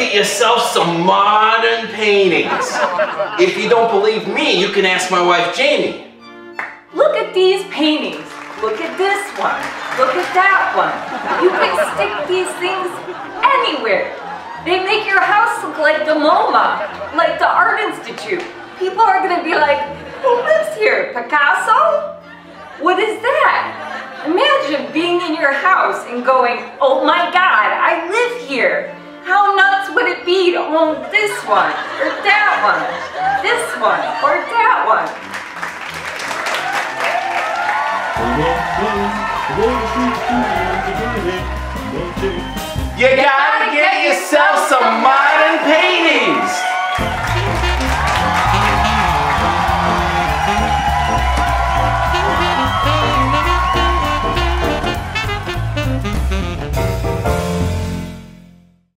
get yourself some modern paintings. If you don't believe me, you can ask my wife Jaime. Look at these paintings. Look at this one. Look at that one. You can stick these things anywhere. They make your house look like the MoMA, like the Art Institute. People are gonna be like, who lives here? Picasso? What is that? Imagine being in your house and going, oh my God, I live here. How nuts would it be to own this one, or that one, this one, or that one? You gotta get